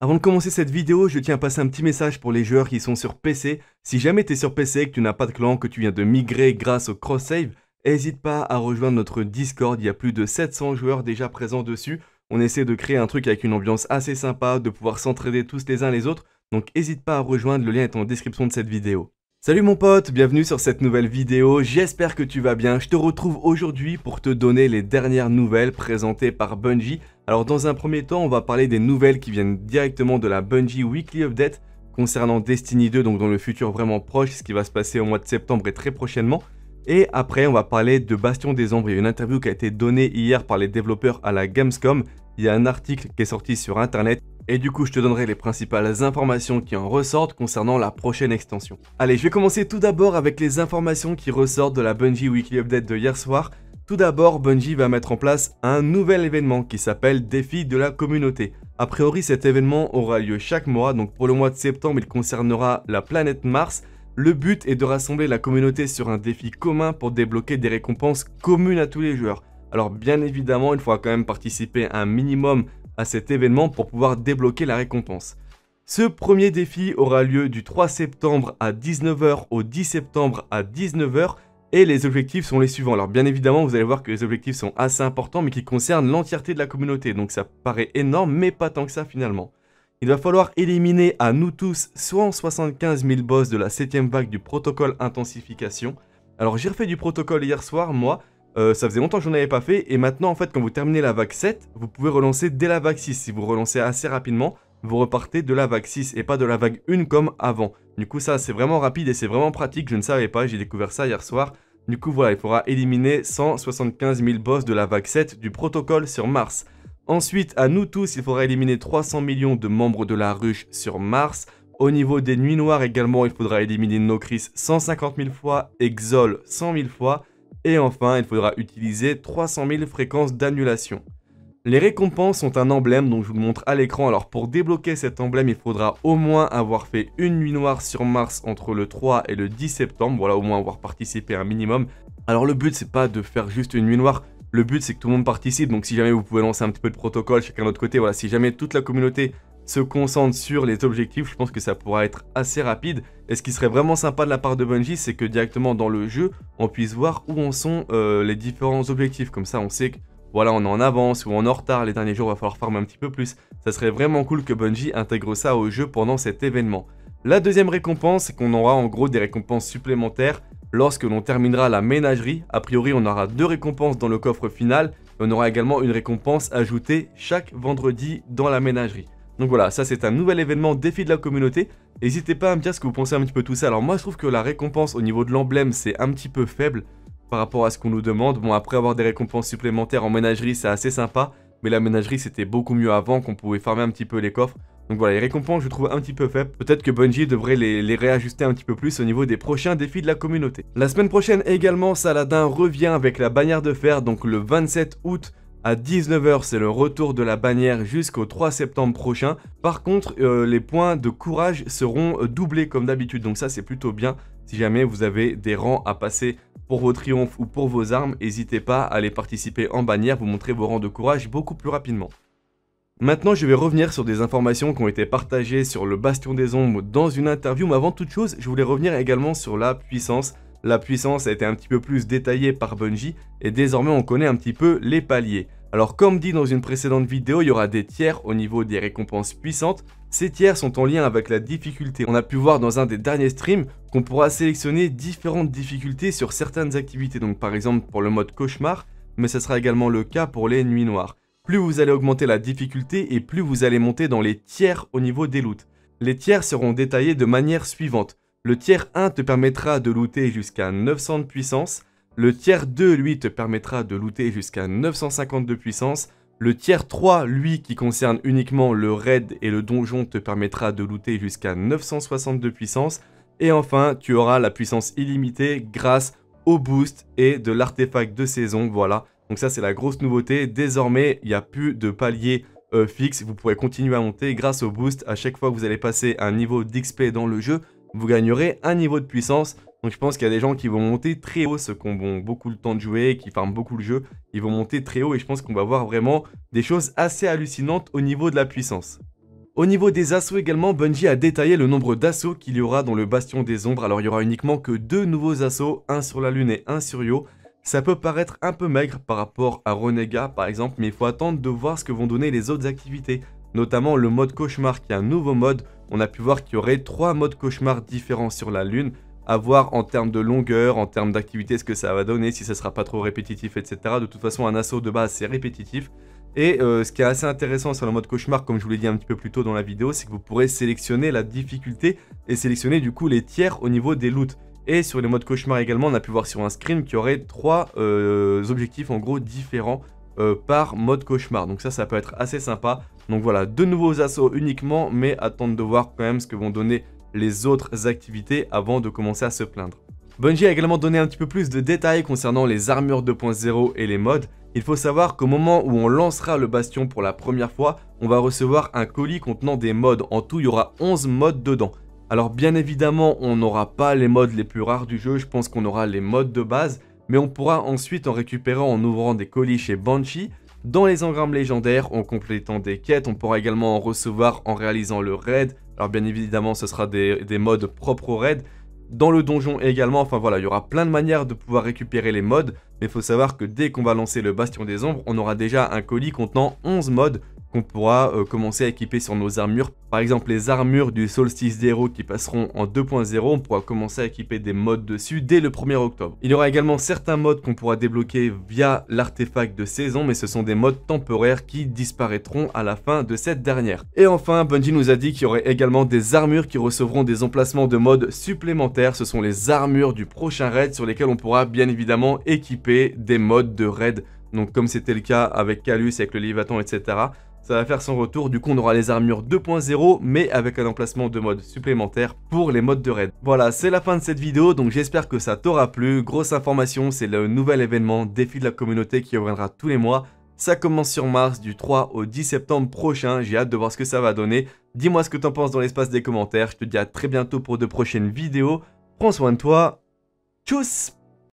Avant de commencer cette vidéo, je tiens à passer un petit message pour les joueurs qui sont sur PC. Si jamais tu es sur PC et que tu n'as pas de clan, que tu viens de migrer grâce au cross-save, n'hésite pas à rejoindre notre Discord, il y a plus de 700 joueurs déjà présents dessus. On essaie de créer un truc avec une ambiance assez sympa, de pouvoir s'entraider tous les uns les autres, donc n'hésite pas à rejoindre, le lien est en description de cette vidéo. Salut mon pote, bienvenue sur cette nouvelle vidéo, j'espère que tu vas bien. Je te retrouve aujourd'hui pour te donner les dernières nouvelles présentées par Bungie alors dans un premier temps, on va parler des nouvelles qui viennent directement de la Bungie Weekly Update concernant Destiny 2, donc dans le futur vraiment proche, ce qui va se passer au mois de septembre et très prochainement. Et après, on va parler de Bastion des Ombres. Il y a une interview qui a été donnée hier par les développeurs à la Gamescom. Il y a un article qui est sorti sur internet. Et du coup, je te donnerai les principales informations qui en ressortent concernant la prochaine extension. Allez, je vais commencer tout d'abord avec les informations qui ressortent de la Bungie Weekly Update de hier soir. Tout d'abord, Bungie va mettre en place un nouvel événement qui s'appelle Défi de la communauté. A priori, cet événement aura lieu chaque mois, donc pour le mois de septembre, il concernera la planète Mars. Le but est de rassembler la communauté sur un défi commun pour débloquer des récompenses communes à tous les joueurs. Alors bien évidemment, il faudra quand même participer un minimum à cet événement pour pouvoir débloquer la récompense. Ce premier défi aura lieu du 3 septembre à 19h au 10 septembre à 19h et les objectifs sont les suivants. Alors bien évidemment, vous allez voir que les objectifs sont assez importants, mais qui concernent l'entièreté de la communauté. Donc ça paraît énorme, mais pas tant que ça finalement. Il va falloir éliminer à nous tous 175 000 boss de la 7ème vague du protocole intensification. Alors j'ai refait du protocole hier soir, moi. Euh, ça faisait longtemps que j'en avais pas fait. Et maintenant, en fait, quand vous terminez la vague 7, vous pouvez relancer dès la vague 6. Si vous relancez assez rapidement, vous repartez de la vague 6 et pas de la vague 1 comme avant. Du coup, ça, c'est vraiment rapide et c'est vraiment pratique. Je ne savais pas, j'ai découvert ça hier soir. Du coup, voilà, il faudra éliminer 175 000 boss de la vague 7 du protocole sur Mars. Ensuite, à nous tous, il faudra éliminer 300 millions de membres de la ruche sur Mars. Au niveau des nuits noires également, il faudra éliminer Nocris 150 000 fois, Exol 100 000 fois. Et enfin, il faudra utiliser 300 000 fréquences d'annulation. Les récompenses sont un emblème, donc je vous le montre à l'écran. Alors pour débloquer cet emblème, il faudra au moins avoir fait une nuit noire sur Mars entre le 3 et le 10 septembre. Voilà, au moins avoir participé un minimum. Alors le but, c'est pas de faire juste une nuit noire. Le but, c'est que tout le monde participe. Donc si jamais vous pouvez lancer un petit peu de protocole, chacun de l'autre côté, voilà, si jamais toute la communauté se concentre sur les objectifs, je pense que ça pourra être assez rapide. Et ce qui serait vraiment sympa de la part de Bungie, c'est que directement dans le jeu, on puisse voir où en sont euh, les différents objectifs. Comme ça, on sait que voilà, on est en avance ou en retard, les derniers jours, il va falloir farmer un petit peu plus. Ça serait vraiment cool que Bungie intègre ça au jeu pendant cet événement. La deuxième récompense, c'est qu'on aura en gros des récompenses supplémentaires lorsque l'on terminera la ménagerie. A priori, on aura deux récompenses dans le coffre final, on aura également une récompense ajoutée chaque vendredi dans la ménagerie. Donc voilà, ça c'est un nouvel événement défi de la communauté. N'hésitez pas à me dire ce que vous pensez un petit peu tout ça. Alors moi je trouve que la récompense au niveau de l'emblème c'est un petit peu faible par rapport à ce qu'on nous demande. Bon, après avoir des récompenses supplémentaires en ménagerie, c'est assez sympa. Mais la ménagerie, c'était beaucoup mieux avant, qu'on pouvait farmer un petit peu les coffres. Donc voilà, les récompenses, je trouve un petit peu faibles. Peut-être que Bungie devrait les, réajuster un petit peu plus au niveau des prochains défis de la communauté. La semaine prochaine également, Saladin revient avec la bannière de fer, donc le 27 août à 19h, c'est le retour de la bannière jusqu'au 3 septembre prochain. Par contre, euh, les points de courage seront doublés comme d'habitude, donc ça c'est plutôt bien. Si jamais vous avez des rangs à passer pour vos triomphes ou pour vos armes, n'hésitez pas à aller participer en bannière, vous montrer vos rangs de courage beaucoup plus rapidement. Maintenant, je vais revenir sur des informations qui ont été partagées sur le Bastion des Ombres dans une interview, mais avant toute chose, je voulais revenir également sur la puissance. La puissance a été un petit peu plus détaillée par Bungie, et désormais on connaît un petit peu les paliers. Alors comme dit dans une précédente vidéo, il y aura des tiers au niveau des récompenses puissantes. Ces tiers sont en lien avec la difficulté. On a pu voir dans un des derniers streams qu'on pourra sélectionner différentes difficultés sur certaines activités. Donc par exemple pour le mode cauchemar, mais ce sera également le cas pour les nuits noires. Plus vous allez augmenter la difficulté et plus vous allez monter dans les tiers au niveau des loots. Les tiers seront détaillés de manière suivante. Le tiers 1 te permettra de looter jusqu'à 900 de puissance, le tiers 2, lui, te permettra de looter jusqu'à 950 de puissance. Le tiers 3, lui, qui concerne uniquement le raid et le donjon, te permettra de looter jusqu'à 960 de puissance. Et enfin, tu auras la puissance illimitée grâce au boost et de l'artefact de saison, voilà. Donc ça, c'est la grosse nouveauté. Désormais, il n'y a plus de palier euh, fixe. Vous pourrez continuer à monter grâce au boost. À chaque fois que vous allez passer un niveau d'XP dans le jeu, vous gagnerez un niveau de puissance. Donc je pense qu'il y a des gens qui vont monter très haut, ceux qui ont beaucoup le temps de jouer, qui farment beaucoup le jeu, ils vont monter très haut et je pense qu'on va voir vraiment des choses assez hallucinantes au niveau de la puissance. Au niveau des assauts également, Bungie a détaillé le nombre d'assauts qu'il y aura dans le Bastion des Ombres. Alors il y aura uniquement que deux nouveaux assauts, un sur la Lune et un sur Yo. Ça peut paraître un peu maigre par rapport à Renega par exemple, mais il faut attendre de voir ce que vont donner les autres activités. Notamment le mode cauchemar qui est un nouveau mode. On a pu voir qu'il y aurait trois modes cauchemar différents sur la Lune. À voir en termes de longueur, en termes d'activité, ce que ça va donner, si ça sera pas trop répétitif, etc. De toute façon, un assaut de base, c'est répétitif. Et euh, ce qui est assez intéressant sur le mode cauchemar, comme je vous l'ai dit un petit peu plus tôt dans la vidéo, c'est que vous pourrez sélectionner la difficulté et sélectionner du coup les tiers au niveau des loots. Et sur les modes cauchemar également, on a pu voir sur un screen qu'il y aurait trois euh, objectifs en gros différents euh, par mode cauchemar. Donc ça, ça peut être assez sympa. Donc voilà, deux nouveaux assauts uniquement, mais attendre de voir quand même ce que vont donner les autres activités avant de commencer à se plaindre. Bungie a également donné un petit peu plus de détails concernant les armures 2.0 et les modes. Il faut savoir qu'au moment où on lancera le bastion pour la première fois, on va recevoir un colis contenant des modes. En tout, il y aura 11 modes dedans. Alors bien évidemment, on n'aura pas les modes les plus rares du jeu, je pense qu'on aura les modes de base, mais on pourra ensuite en récupérer en ouvrant des colis chez Banshee, dans les engrammes légendaires, en complétant des quêtes, on pourra également en recevoir en réalisant le raid, alors bien évidemment ce sera des, des modes propres au raid, dans le donjon également, enfin voilà, il y aura plein de manières de pouvoir récupérer les modes, mais il faut savoir que dès qu'on va lancer le Bastion des Ombres, on aura déjà un colis contenant 11 modes qu'on pourra euh, commencer à équiper sur nos armures. Par exemple, les armures du Solstice des héros qui passeront en 2.0, on pourra commencer à équiper des modes dessus dès le 1er octobre. Il y aura également certains modes qu'on pourra débloquer via l'artefact de saison, mais ce sont des modes temporaires qui disparaîtront à la fin de cette dernière. Et enfin, Bungie nous a dit qu'il y aurait également des armures qui recevront des emplacements de modes supplémentaires. Ce sont les armures du prochain raid sur lesquelles on pourra bien évidemment équiper des modes de raid. Donc comme c'était le cas avec Calus, avec le Leviathan, etc ça va faire son retour, du coup on aura les armures 2.0 mais avec un emplacement de mode supplémentaire pour les modes de raid. Voilà, c'est la fin de cette vidéo, donc j'espère que ça t'aura plu. Grosse information, c'est le nouvel événement Défi de la communauté qui reviendra tous les mois. Ça commence sur Mars du 3 au 10 septembre prochain, j'ai hâte de voir ce que ça va donner. Dis-moi ce que t'en penses dans l'espace des commentaires, je te dis à très bientôt pour de prochaines vidéos. Prends soin de toi, tchuss